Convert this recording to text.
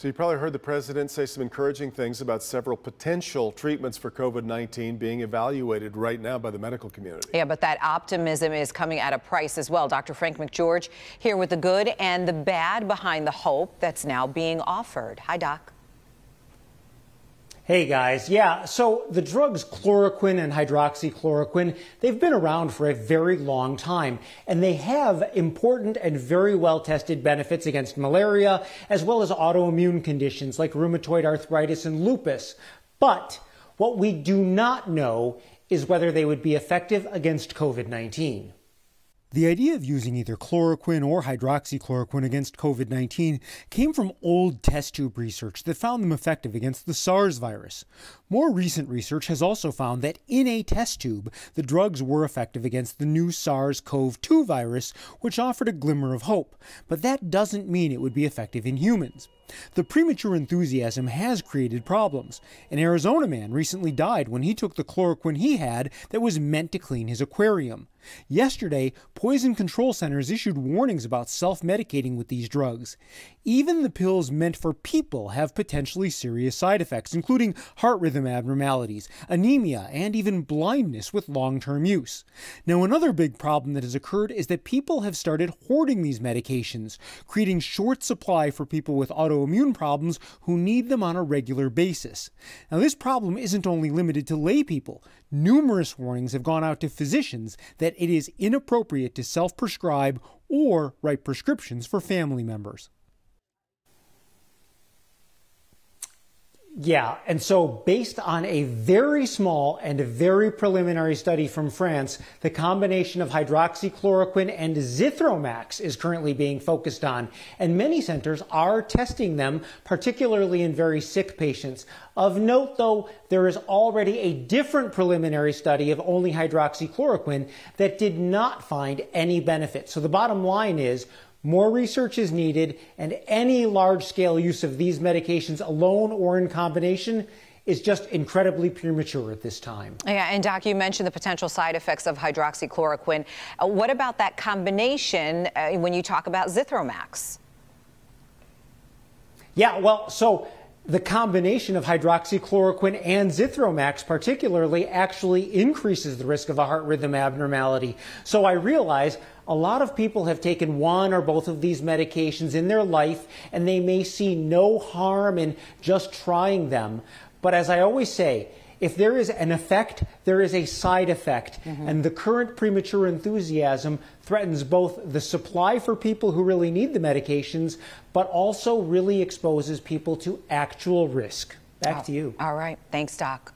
So you probably heard the president say some encouraging things about several potential treatments for COVID-19 being evaluated right now by the medical community. Yeah, but that optimism is coming at a price as well. Dr. Frank McGeorge here with the good and the bad behind the hope that's now being offered. Hi, Doc. Hey guys, yeah, so the drugs chloroquine and hydroxychloroquine, they've been around for a very long time, and they have important and very well tested benefits against malaria, as well as autoimmune conditions like rheumatoid arthritis and lupus. But what we do not know is whether they would be effective against COVID 19. The idea of using either chloroquine or hydroxychloroquine against COVID 19 came from old test tube research that found them effective against the SARS virus. More recent research has also found that in a test tube, the drugs were effective against the new SARS CoV 2 virus, which offered a glimmer of hope. But that doesn't mean it would be effective in humans. The premature enthusiasm has created problems. An Arizona man recently died when he took the chloroquine he had that was meant to clean his aquarium. Yesterday, poison control centers issued warnings about self medicating with these drugs. Even the pills meant for people have potentially serious side effects, including heart rhythm abnormalities, anemia, and even blindness with long term use. Now, another big problem that has occurred is that people have started hoarding these medications, creating short supply for people with autoimmune problems who need them on a regular basis. Now, this problem isn't only limited to lay people. Numerous warnings have gone out to physicians that it is inappropriate to self prescribe or write prescriptions for family members. Yeah, and so based on a very small and a very preliminary study from France, the combination of hydroxychloroquine and Zithromax is currently being focused on, and many centers are testing them, particularly in very sick patients. Of note, though, there is already a different preliminary study of only hydroxychloroquine that did not find any benefit. So the bottom line is more research is needed, and any large scale use of these medications alone or in combination is just incredibly premature at this time. Yeah, and Doc, you mentioned the potential side effects of hydroxychloroquine. Uh, what about that combination uh, when you talk about Zithromax? Yeah, well, so the combination of hydroxychloroquine and Zithromax particularly actually increases the risk of a heart rhythm abnormality. So I realize a lot of people have taken one or both of these medications in their life and they may see no harm in just trying them. But as I always say, if there is an effect, there is a side effect. Mm-hmm. And the current premature enthusiasm threatens both the supply for people who really need the medications, but also really exposes people to actual risk. Back oh, to you. All right. Thanks, Doc.